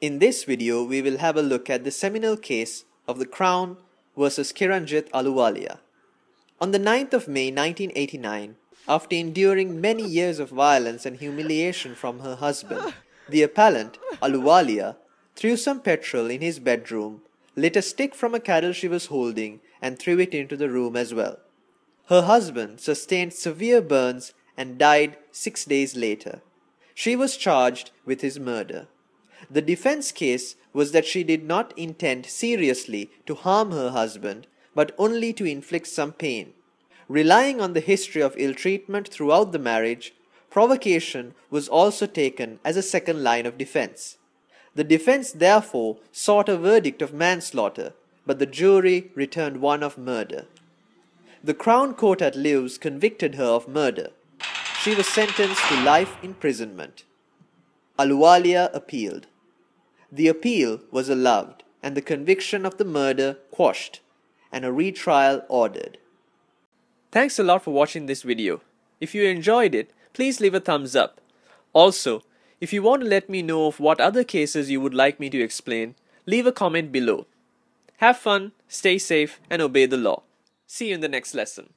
In this video, we will have a look at the seminal case of the Crown versus Kiranjit Ahluwalia. On the 9th of May 1989, after enduring many years of violence and humiliation from her husband, the appellant, Ahluwalia, threw some petrol in his bedroom, lit a stick from a candle she was holding, and threw it into the room as well. Her husband sustained severe burns and died six days later. She was charged with his murder. The defense case was that she did not intend seriously to harm her husband, but only to inflict some pain. Relying on the history of ill treatment throughout the marriage, provocation was also taken as a second line of defense. The defense therefore sought a verdict of manslaughter, but the jury returned one of murder. The Crown Court at Lewes convicted her of murder. She was sentenced to life imprisonment. Ahluwalia appealed. The appeal was allowed and the conviction of the murder quashed and a retrial ordered. Thanks a lot for watching this video. If you enjoyed it, please leave a thumbs up. Also, if you want to let me know of what other cases you would like me to explain, leave a comment below. Have fun, stay safe, and obey the law. See you in the next lesson.